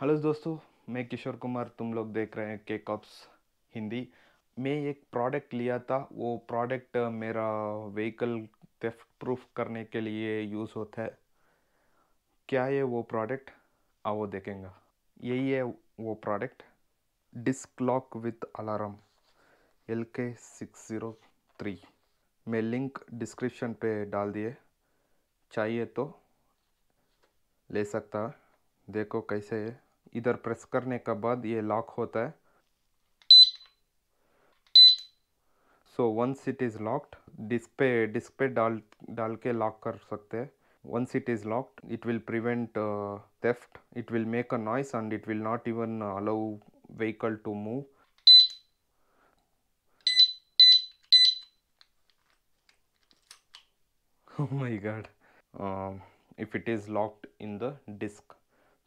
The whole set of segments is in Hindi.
हेलो दोस्तों, मैं किशोर कुमार, तुम लोग देख रहे हैं के कप्स हिंदी। मैं एक प्रोडक्ट लिया था, वो प्रोडक्ट मेरा व्हीकल थेफ्ट प्रूफ करने के लिए यूज़ होता है। क्या है वो प्रोडक्ट आओ देखेंगे। यही है वो product disc lock with alarm L K six zero three मैं लिंक डिस्क्रिप्शन पे डाल दिए। चाहिए तो ले सकता देखो कैसे है। इधर प्रेस करने के बाद ये लॉक होता है। So once it is locked disc पे डिस्क पे डाल डाल के लॉक कर सकते हैं। Once it is locked it will prevent theft it will make a noise and it will not even allow vehicle to move Oh my god. Um if it is locked in the disk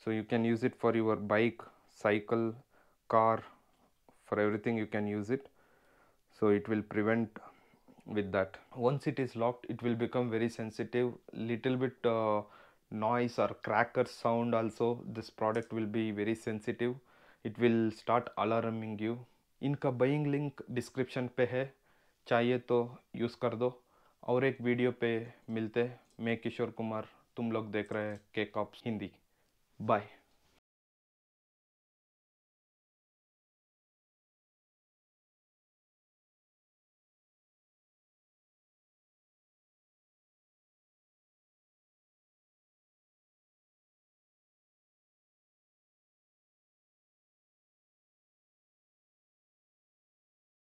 so you can use it for your bike cycle car for everything you can use it so it will prevent with that once it is locked it will become very sensitive little bit uh, noise or cracker sound also this product will be very sensitive it will start alarming you इनका बाइंग लिंक डिस्क्रिप्शन पे है चाहिए तो यूज़ कर दो और एक वीडियो पे मिलते मैं किशोर कुमार तुम लोग देख रहे हैं के कॉप्स हिंदी Bye.